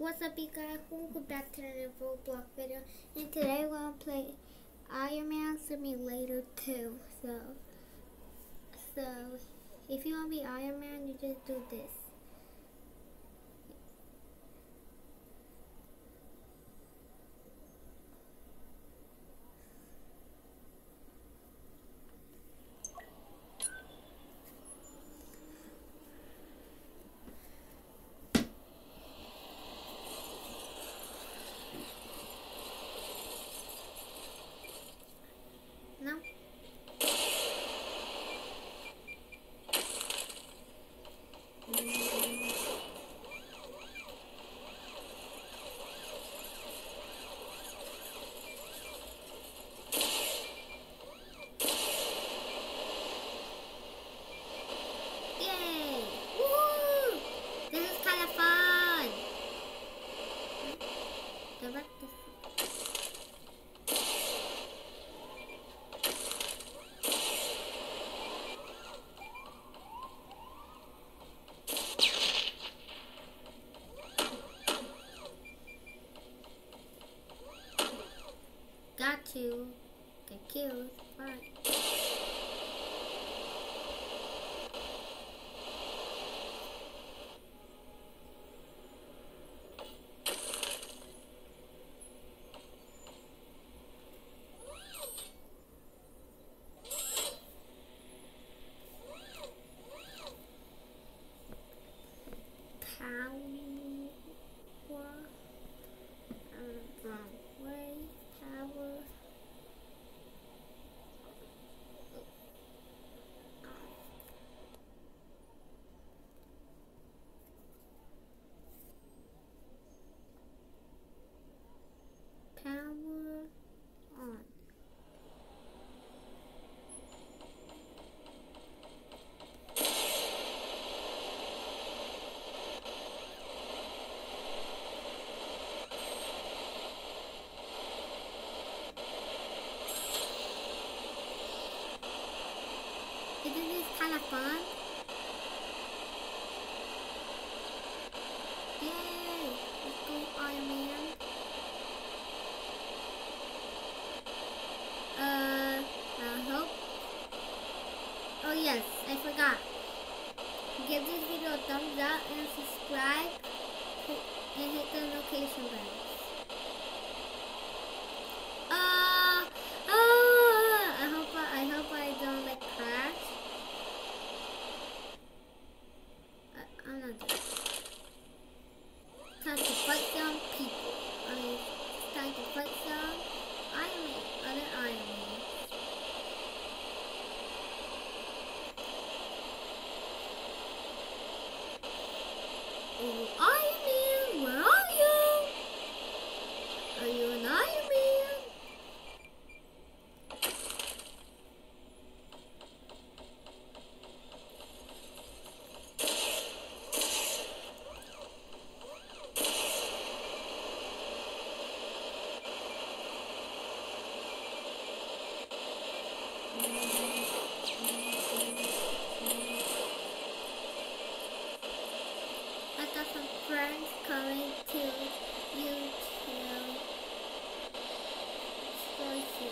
What's up, you guys? Welcome back to the Roblox video. And today we're gonna play Iron Man Simulator 2. So, so if you wanna be Iron Man, you just do this. Got to get killed. Power. Uh, wrong way. Power. Power on. Isn't this kind of fun? Yay! Let's go Iron Man. Uh, I hope. Oh yes, I forgot. Give this video a thumbs up and subscribe and hit the notification bell. Uh, uh, I hope I, I hope I don't like crash. I'm not doing. Time to fight some people. I mean, time to fight some Iron Man, other Iron Man. Oh, Iron Man, where are you? Are you an Iron Man got some friends coming to you to destroy you.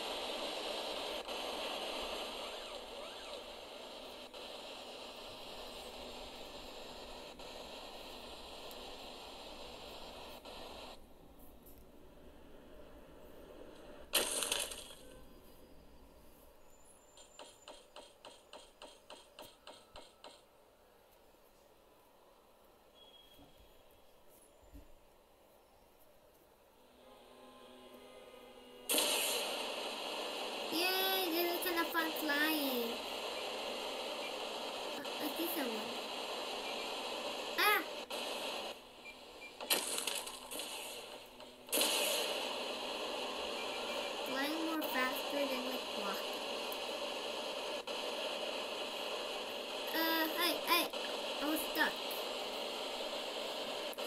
Yay, this is kind of fun flying. Uh, I see someone. Ah! Flying more faster than like walking. Uh, hey, hey, I was stuck.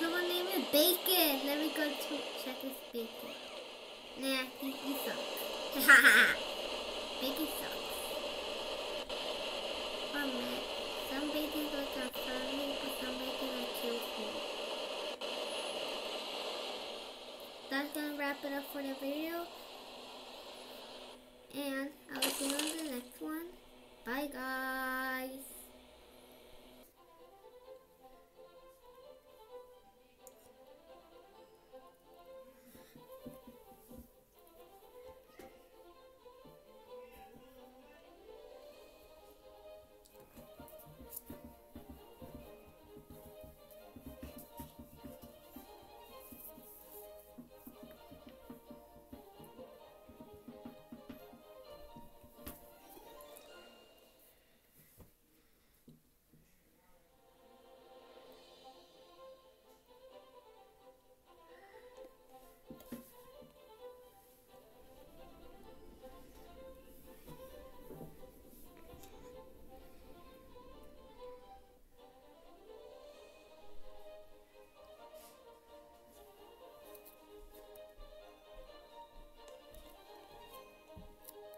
Someone named me Bacon. Let me go to check this Bacon. Nah, he, he sucks. Bacon sucks. Oh man, that's gonna wrap it up for the video. And I will see you on the next one. Bye guys.